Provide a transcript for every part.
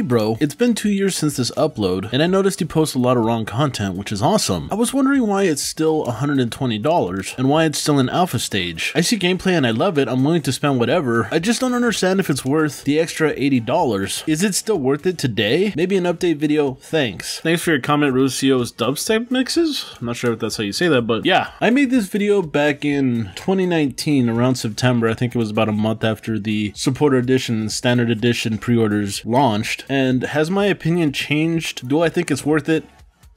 Hey bro, it's been two years since this upload, and I noticed you post a lot of RoN content, which is awesome. I was wondering why it's still $120, and why it's still in alpha stage. I see gameplay and I love it, I'm willing to spend whatever, I just don't understand if it's worth the extra $80. Is it still worth it today? Maybe an update video, thanks. Thanks for your comment, Rusio's dubstep mixes? I'm not sure if that's how you say that, but yeah. I made this video back in 2019, around September, I think it was about a month after the supporter edition and standard edition pre-orders launched. And has my opinion changed? Do I think it's worth it?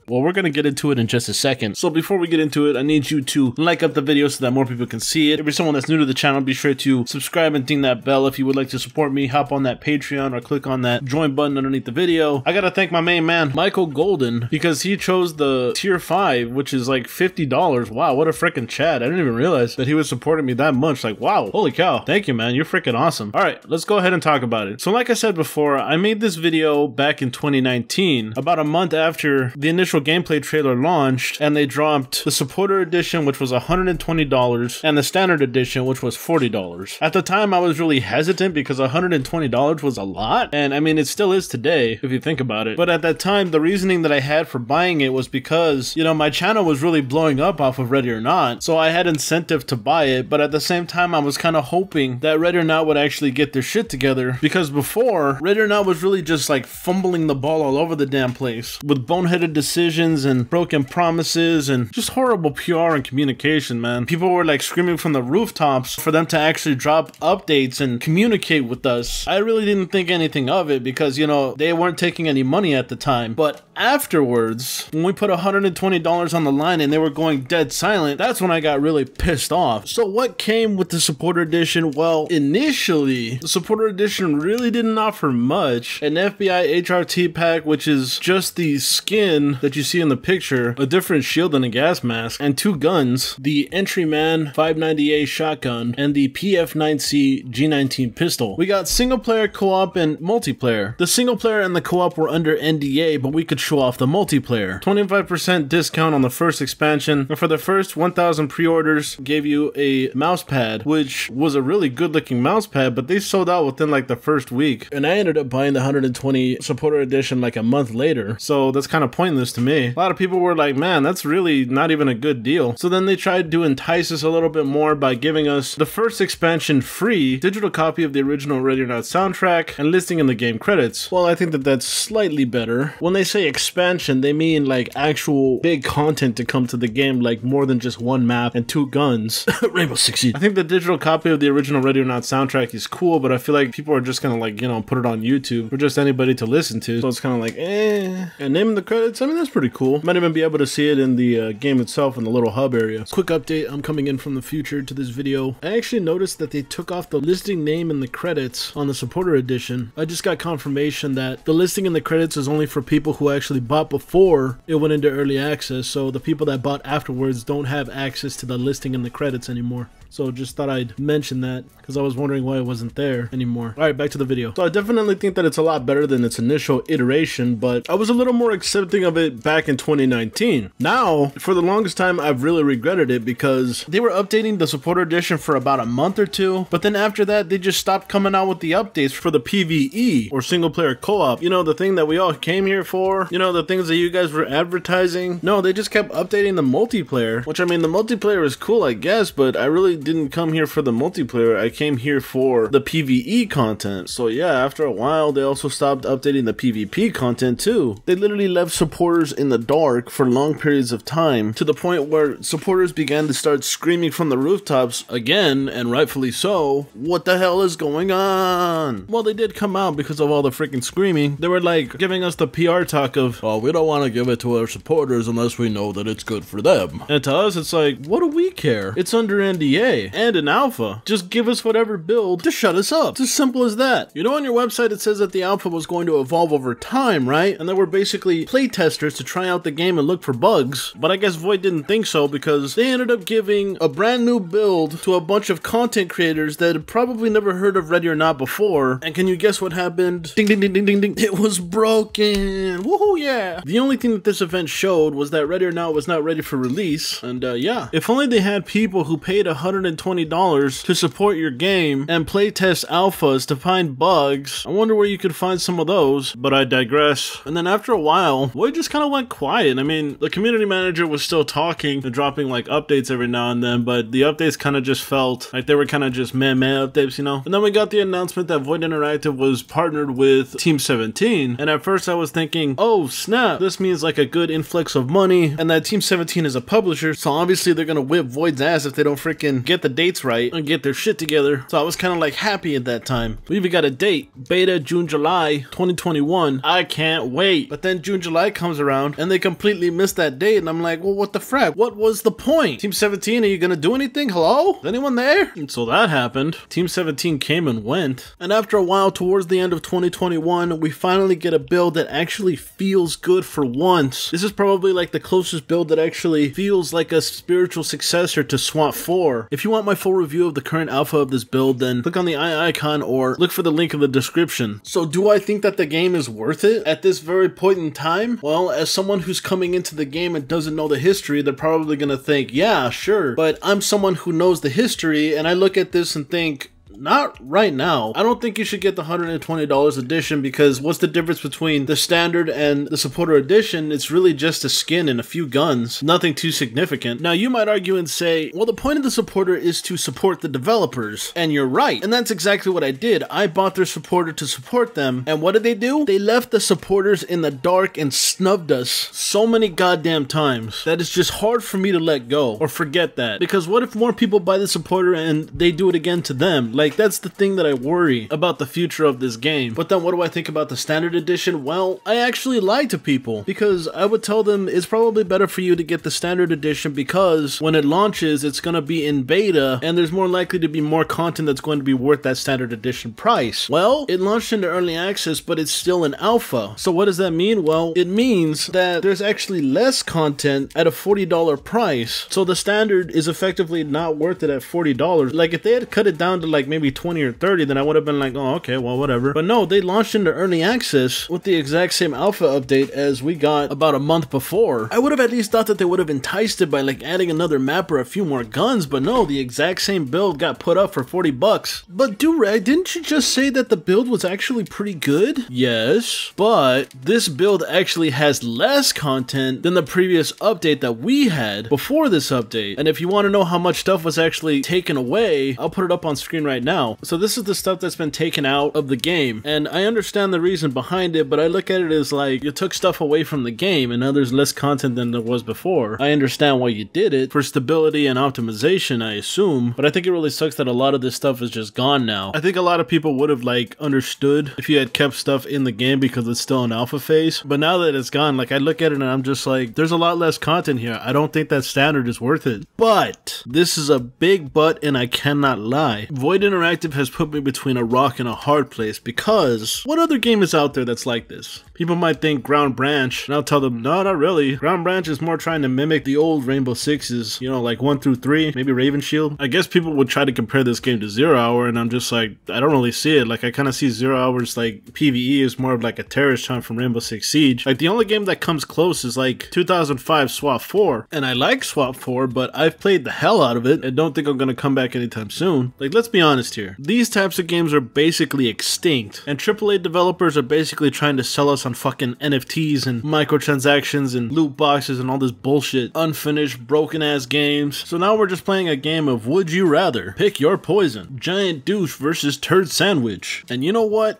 Well, we're going to get into it in just a second. So before we get into it, I need you to like up the video so that more people can see it. If you're someone that's new to the channel, be sure to subscribe and ding that bell. If you would like to support me, hop on that Patreon or click on that join button underneath the video. I got to thank my main man, Michael Golden, because he chose the tier 5, which is like $50. Wow, what a freaking chat. I didn't even realize that he was supporting me that much. Like, wow, holy cow. Thank you, man. You're freaking awesome. All right, let's go ahead and talk about it. So like I said before, I made this video back in 2019, about a month after the initial gameplay trailer launched, and they dropped the supporter edition, which was $120, and the standard edition, which was $40. At the time, I was really hesitant because $120 was a lot, and I mean, it still is today, if you think about it. But at that time, the reasoning that I had for buying it was because, you know, my channel was really blowing up off of Ready or Not, so I had incentive to buy it, but at the same time, I was kind of hoping that Ready or Not would actually get their shit together, because before, Ready or Not was really just like fumbling the ball all over the damn place, with boneheaded decisions and broken promises and just horrible PR and communication, man. People were like screaming from the rooftops for them to actually drop updates and communicate with us. I really didn't think anything of it because, you know, they weren't taking any money at the time. But afterwards, when we put $120 on the line and they were going dead silent, that's when I got really pissed off. So what came with the supporter edition? Well, initially, the supporter edition really didn't offer much. An FBI HRT pack, which is just the skin that you see in the picture, a different shield and a gas mask, and two guns, the Entryman 590A shotgun and the PF9C G19 pistol. We got single player, co-op, and multiplayer. The single player and the co-op were under NDA, but we could show off the multiplayer. 25% discount on the first expansion, and for the first 1,000 pre-orders, gave you a mouse pad, which was a really good looking mouse pad, but they sold out within like the first week. And I ended up buying the 120 supporter edition like a month later, so that's kind of pointless to me. A lot of people were like, man, that's really not even a good deal. So then they tried to entice us a little bit more by giving us the first expansion free, digital copy of the original Ready or Not soundtrack, and listing in the game credits. Well, I think that that's slightly better. When they say expansion, they mean like actual big content to come to the game, like more than just one map and two guns. Rainbow Six Siege. I think the digital copy of the original Ready or Not soundtrack is cool, but I feel like people are just gonna like, you know, put it on YouTube for just anybody to listen to. So it's kind of like, eh. And naming the credits, I mean, that's pretty cool. Might even be able to see it in the uh, game itself in the little hub area. Quick update, I'm coming in from the future to this video. I actually noticed that they took off the listing name in the credits on the supporter edition. I just got confirmation that the listing in the credits is only for people who actually bought before it went into early access, so the people that bought afterwards don't have access to the listing and the credits anymore. So just thought I'd mention that because I was wondering why it wasn't there anymore. All right, back to the video. So I definitely think that it's a lot better than its initial iteration, but I was a little more accepting of it back in 2019. Now, for the longest time, I've really regretted it because they were updating the supporter edition for about a month or two, but then after that, they just stopped coming out with the updates for the PvE or single player co-op. You know, the thing that we all came here for, you know, the things that you guys were advertising. No, they just kept updating the multiplayer, which I mean, the multiplayer is cool, I guess, but I really didn't come here for the multiplayer. I came here for the PvE content. So yeah, after a while, they also stopped updating the PvP content too. They literally left supporters in the dark for long periods of time to the point where supporters began to start screaming from the rooftops again, and rightfully so, what the hell is going on? Well, they did come out because of all the freaking screaming. They were like giving us the PR talk of, oh, we don't want to give it to our supporters unless we know that it's good for them. And to us, it's like, what do we care? It's under NDA and an alpha. Just give us whatever build to shut us up. It's as simple as that. You know on your website it says that the alpha was going to evolve over time, right? And that we're basically playtesters to try out the game and look for bugs. But I guess Void didn't think so because they ended up giving a brand new build to a bunch of content creators that had probably never heard of Ready or Not before. And can you guess what happened? Ding ding ding ding ding ding. It was broken. Woohoo yeah. The only thing that this event showed was that Ready or Not was not ready for release. And uh, yeah, if only they had people who paid 100 $120 to support your game and playtest alphas to find bugs. I wonder where you could find some of those, but I digress. And then after a while, Void just kind of went quiet. I mean, the community manager was still talking and dropping like updates every now and then, but the updates kind of just felt like they were kind of just meh meh updates, you know? And then we got the announcement that Void Interactive was partnered with Team 17, and at first I was thinking, oh snap, this means like a good influx of money, and that Team 17 is a publisher, so obviously they're gonna whip Void's ass if they don't freaking get the dates right and get their shit together. So I was kind of like happy at that time. We even got a date, beta June July 2021. I can't wait. But then June July comes around and they completely missed that date, and I'm like, well, what the frack? What was the point? Team 17, are you gonna do anything? Hello? Is anyone there? And so that happened. Team 17 came and went, and after a while, towards the end of 2021, we finally get a build that actually feels good for once. This is probably like the closest build that actually feels like a spiritual successor to SWAT 4. If you want my full review of the current alpha of this build, then click on the eye icon or look for the link in the description. So do I think that the game is worth it at this very point in time? Well, as someone who's coming into the game and doesn't know the history, they're probably gonna think, yeah, sure. But I'm someone who knows the history and I look at this and think, not right now. I don't think you should get the $120 edition because what's the difference between the standard and the supporter edition? It's really just a skin and a few guns, nothing too significant. Now you might argue and say, well the point of the supporter is to support the developers. And you're right. And that's exactly what I did. I bought their supporter to support them. And what did they do? They left the supporters in the dark and snubbed us so many goddamn times that it's just hard for me to let go or forget that. Because what if more people buy the supporter and they do it again to them? Like that's the thing that I worry about the future of this game. But then what do I think about the standard edition? Well, I actually lie to people because I would tell them it's probably better for you to get the standard edition because when it launches, it's going to be in beta and there's more likely to be more content that's going to be worth that standard edition price. Well, it launched into early access, but it's still an alpha. So what does that mean? Well, it means that there's actually less content at a $40 price. So the standard is effectively not worth it at $40. Like if they had cut it down to like maybe 20 or 30, then I would have been like, oh, okay, well, whatever. But no, they launched into early access with the exact same alpha update as we got about a month before. I would have at least thought that they would have enticed it by like adding another map or a few more guns, but no, the exact same build got put up for 40 bucks. But Durag, didn't you just say that the build was actually pretty good? Yes, but this build actually has less content than the previous update that we had before this update. And if you want to know how much stuff was actually taken away, I'll put it up on screen right now. So this is the stuff that's been taken out of the game. And I understand the reason behind it, but I look at it as like you took stuff away from the game and now there's less content than there was before. I understand why you did it for stability and optimization, I assume, but I think it really sucks that a lot of this stuff is just gone now. I think a lot of people would have like understood if you had kept stuff in the game because it's still an alpha phase. But now that it's gone, like I look at it and I'm just like, there's a lot less content here. I don't think that standard is worth it. But this is a big but and I cannot lie. Void Interactive has put me between a rock and a hard place because what other game is out there that's like this? People might think Ground Branch, and I'll tell them, no, not really. Ground Branch is more trying to mimic the old Rainbow Sixes, you know, like 1 through 3, maybe Raven Shield. I guess people would try to compare this game to Zero Hour, and I'm just like, I don't really see it. Like, I kind of see Zero Hour's, like, PvE is more of like a terrorist hunt from Rainbow Six Siege. Like, the only game that comes close is like 2005 SWAT 4, and I like SWAT 4, but I've played the hell out of it and don't think I'm gonna come back anytime soon. Like, let's be honest here. These types of games are basically extinct, and AAA developers are basically trying to sell us on fucking NFTs and microtransactions and loot boxes and all this bullshit. Unfinished, broken ass games. So now we're just playing a game of Would You Rather? Pick your poison. Giant douche versus turd sandwich. And you know what?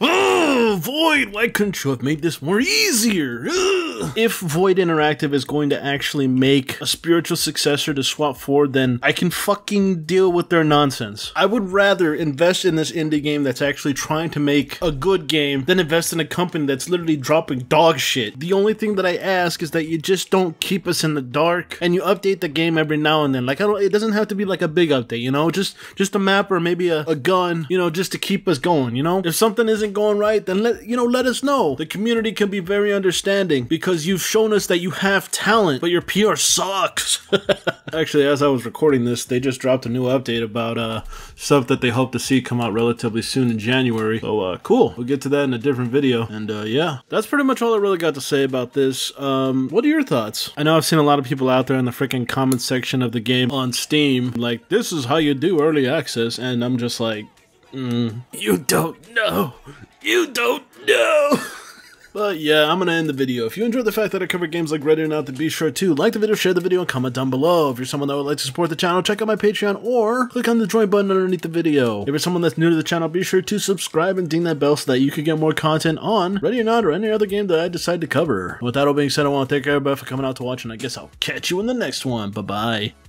Oh, Void, why couldn't you have made this more easier? Ugh. If Void Interactive is going to actually make a spiritual successor to SWAT 4, then I can fucking deal with their nonsense. I would rather invest in this indie game that's actually trying to make a good game than invest in a company that's literally dropping dog shit. The only thing that I ask is that you just don't keep us in the dark and you update the game every now and then. Like I don't it doesn't have to be like a big update, you know? Just just a map or maybe a, a gun, you know, just to keep us going, you know? If something isn't going right, then let you know, let us know. The community can be very understanding because because you've shown us that you have talent, but your PR sucks. Actually, as I was recording this, they just dropped a new update about uh, stuff that they hope to see come out relatively soon in January. So, uh, cool. We'll get to that in a different video. And uh, yeah, that's pretty much all I really got to say about this. Um, what are your thoughts? I know I've seen a lot of people out there in the freaking comment section of the game on Steam, like, this is how you do early access, and I'm just like, mm, you don't know. You don't know. But yeah, I'm gonna end the video. If you enjoyed the fact that I covered games like Ready or Not, then be sure to like the video, share the video, and comment down below. If you're someone that would like to support the channel, check out my Patreon or click on the join button underneath the video. If you're someone that's new to the channel, be sure to subscribe and ding that bell so that you can get more content on Ready or Not or any other game that I decide to cover. With that all being said, I want to thank everybody for coming out to watch, and I guess I'll catch you in the next one. Bye bye.